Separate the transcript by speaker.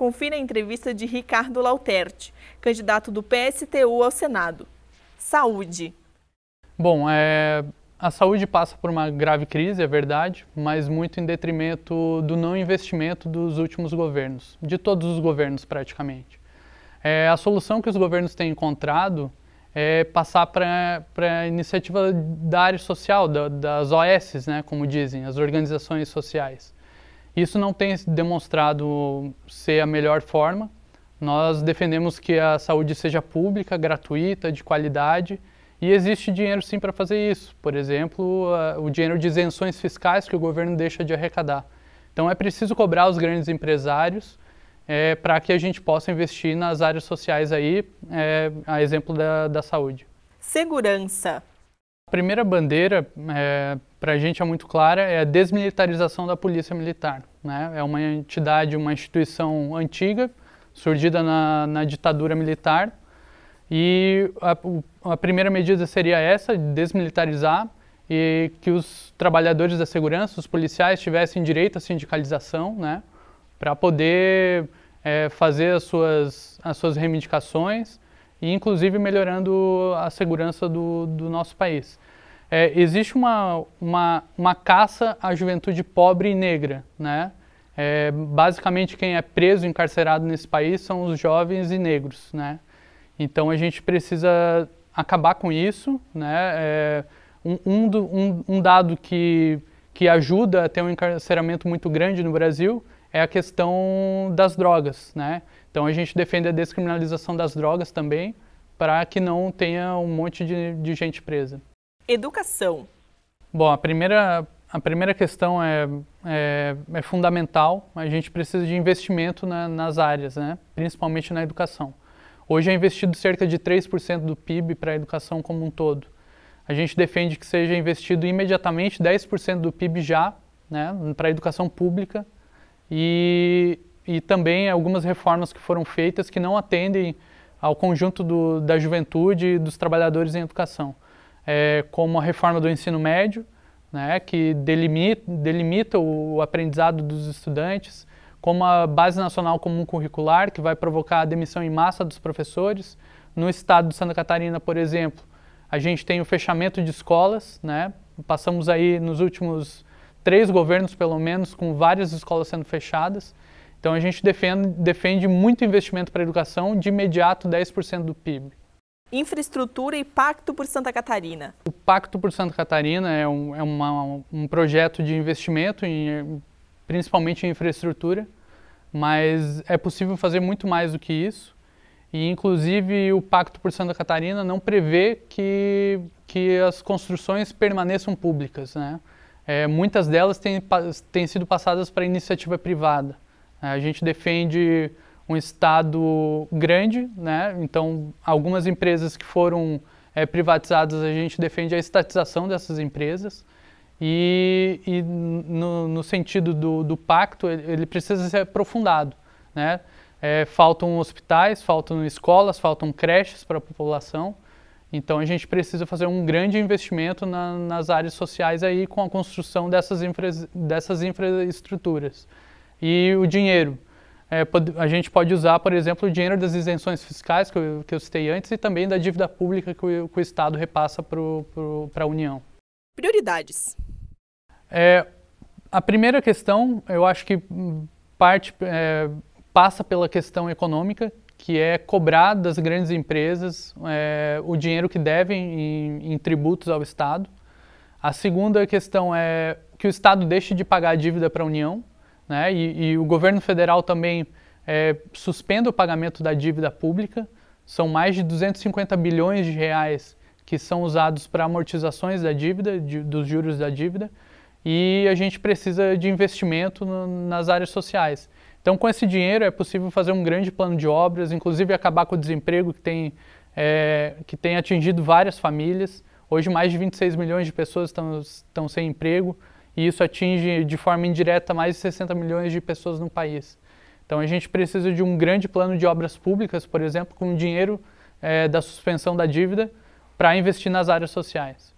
Speaker 1: Confira a entrevista de Ricardo Lauterti, candidato do PSTU ao Senado. Saúde.
Speaker 2: Bom, é, a saúde passa por uma grave crise, é verdade, mas muito em detrimento do não investimento dos últimos governos, de todos os governos praticamente. É, a solução que os governos têm encontrado é passar para a iniciativa da área social, da, das OS, né, como dizem, as organizações sociais. Isso não tem demonstrado ser a melhor forma. Nós defendemos que a saúde seja pública, gratuita, de qualidade, e existe dinheiro sim para fazer isso. Por exemplo, o dinheiro de isenções fiscais que o governo deixa de arrecadar. Então é preciso cobrar os grandes empresários é, para que a gente possa investir nas áreas sociais aí, é, a exemplo da, da saúde.
Speaker 1: Segurança.
Speaker 2: A primeira bandeira, é, para a gente é muito clara, é a desmilitarização da Polícia Militar. Né? É uma entidade, uma instituição antiga, surgida na, na ditadura militar, e a, a, primeira medida seria essa, desmilitarizar e que os trabalhadores da segurança, os policiais, tivessem direito à sindicalização, né? para poder é, fazer as suas, as suas reivindicações e inclusive melhorando a segurança do, do nosso país. É, existe uma, uma, uma caça à juventude pobre e negra, né? É, basicamente quem é preso, encarcerado nesse país são os jovens e negros, né? Então a gente precisa acabar com isso, né? É, um, um, um, um dado que, que ajuda a ter um encarceramento muito grande no Brasil é a questão das drogas, né? Então a gente defende a descriminalização das drogas também, para que não tenha um monte de, de gente presa.
Speaker 1: Educação.
Speaker 2: Bom, a primeira, a primeira questão é, é, é fundamental. A gente precisa de investimento na, nas áreas, né? principalmente na educação. Hoje é investido cerca de 3% do PIB para a educação como um todo. A gente defende que seja investido imediatamente 10% do PIB já né, para a educação pública e, e também algumas reformas que foram feitas que não atendem ao conjunto do, da juventude e dos trabalhadores em educação, é, como a reforma do ensino médio, né, que delimita, delimita o aprendizado dos estudantes, como a Base Nacional Comum Curricular, que vai provocar a demissão em massa dos professores. No estado de Santa Catarina, por exemplo, a gente tem o fechamento de escolas, né? passamos aí nos últimos três governos, pelo menos, com várias escolas sendo fechadas. Então a gente defende, defende muito investimento para a educação, de imediato 10% do PIB.
Speaker 1: Infraestrutura e Pacto por Santa Catarina.
Speaker 2: O Pacto por Santa Catarina é um, é uma, um projeto de investimento, em, principalmente em infraestrutura, mas é possível fazer muito mais do que isso. E, inclusive, o Pacto por Santa Catarina não prevê que, que as construções permaneçam públicas. Né? É, muitas delas têm, têm sido passadas para iniciativa privada. A gente defende um Estado grande, né? então algumas empresas que foram é, privatizadas, a gente defende a estatização dessas empresas. E, e no, no, sentido do, do, pacto, ele precisa ser aprofundado. Né? É, faltam hospitais, faltam escolas, faltam creches para a população. Então a gente precisa fazer um grande investimento na, nas áreas sociais aí com a construção dessas, infra, dessas infraestruturas. E o dinheiro. É, a gente pode usar, por exemplo, o dinheiro das isenções fiscais que eu, que eu citei antes e também da dívida pública que o, que o Estado repassa para a União.
Speaker 1: Prioridades.
Speaker 2: É, a primeira questão, eu acho que parte é, passa pela questão econômica, que é cobrar das grandes empresas é, o dinheiro que devem em, em tributos ao Estado. A segunda questão é que o Estado deixe de pagar a dívida para a União, né? E, e, o governo federal também é, suspenda o pagamento da dívida pública. São mais de 250 bilhões de reais que são usados para amortizações da dívida, de, dos juros da dívida, e a gente precisa de investimento no, nas áreas sociais. Então, com esse dinheiro é possível fazer um grande plano de obras, inclusive acabar com o desemprego que tem, é, que tem atingido várias famílias. Hoje, mais de 26 milhões de pessoas estão, estão sem emprego e isso atinge de forma indireta mais de 60 milhões de pessoas no país. Então a gente precisa de um grande plano de obras públicas, por exemplo, com dinheiro é, da suspensão da dívida para investir nas áreas sociais.